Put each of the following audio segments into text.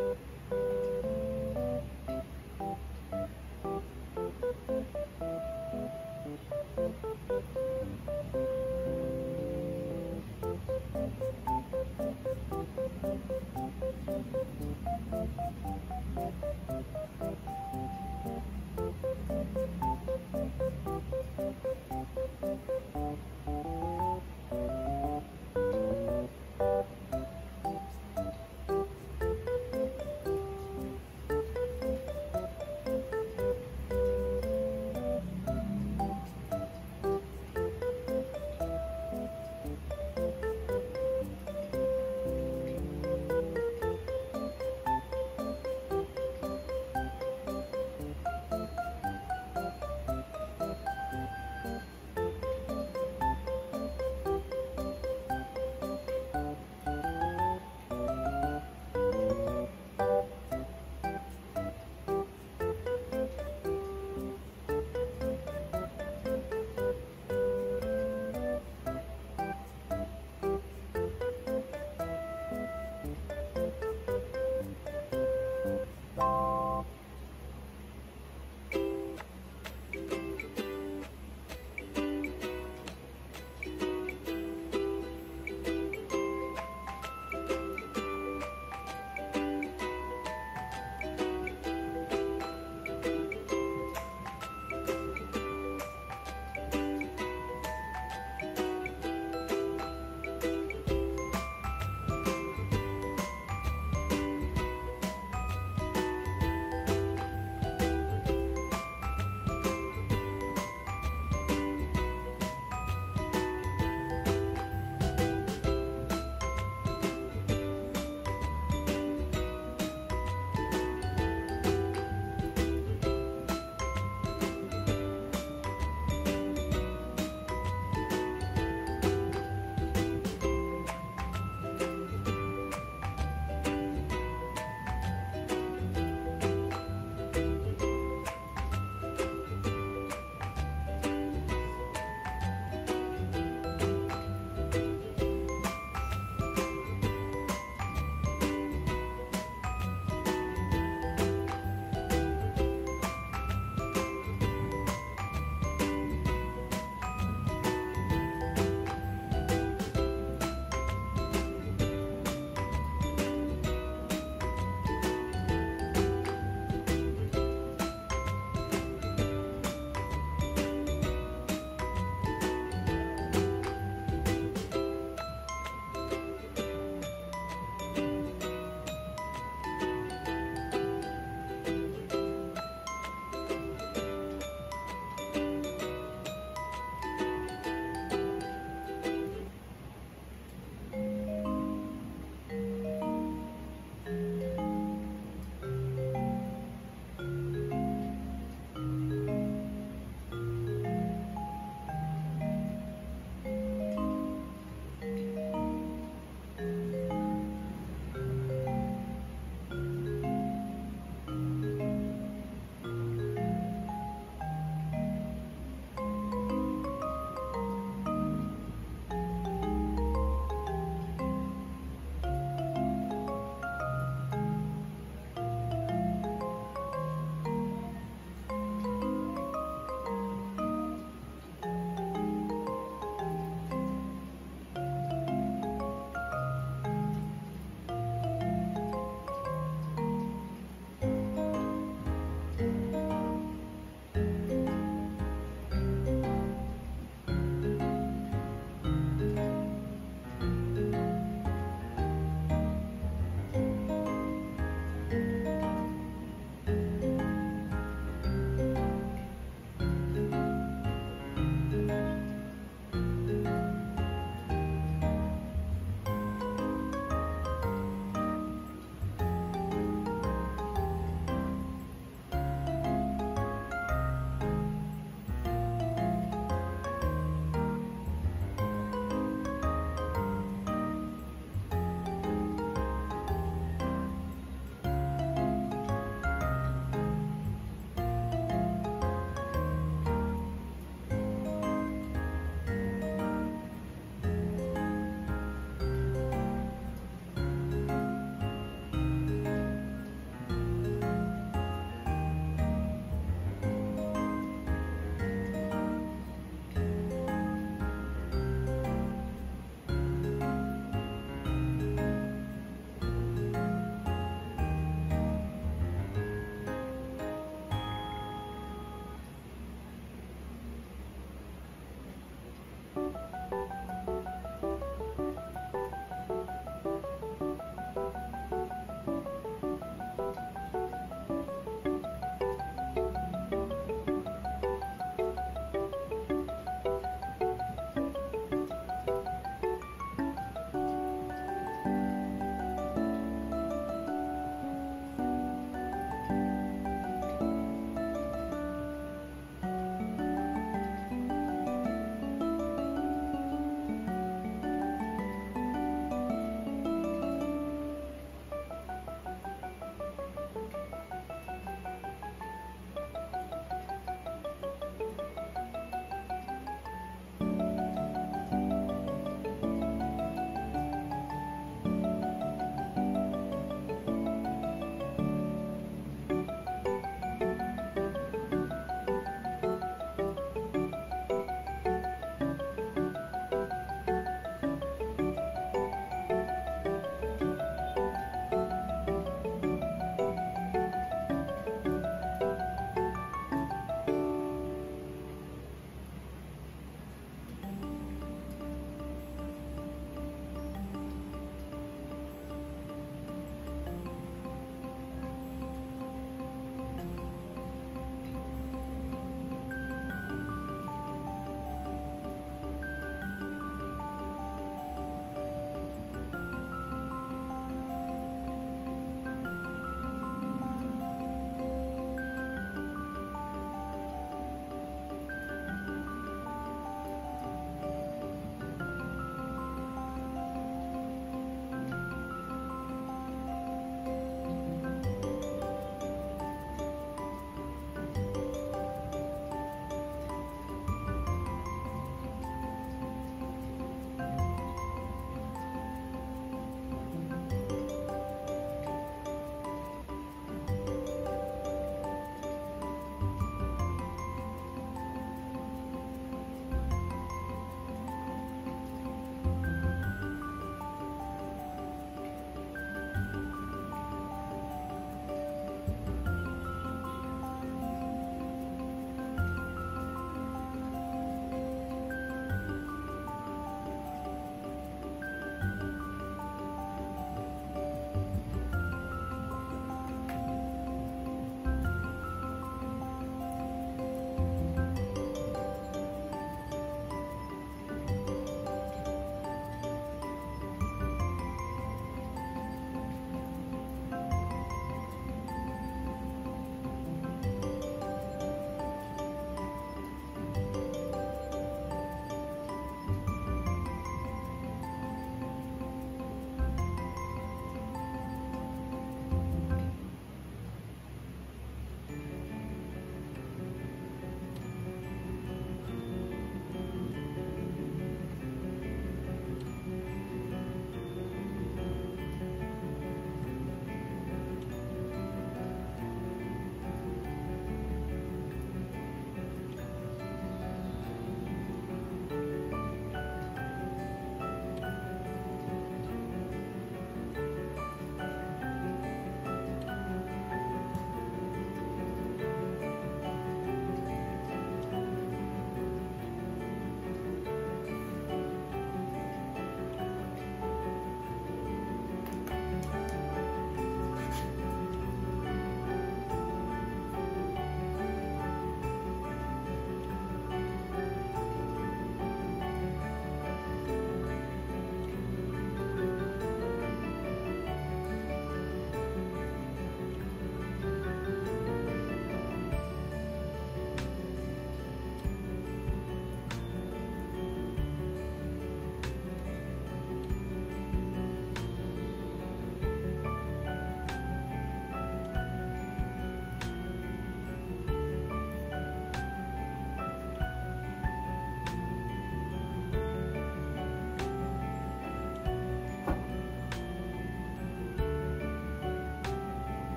you.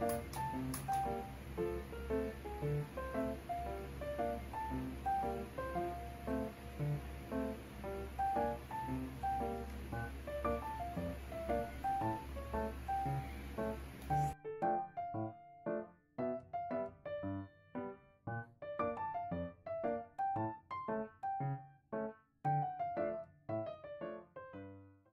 Thank you.